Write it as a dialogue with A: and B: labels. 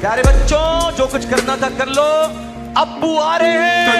A: प्यारे बच्चों जो कुछ करना था कर लो। अब्बू आ रहे हैं।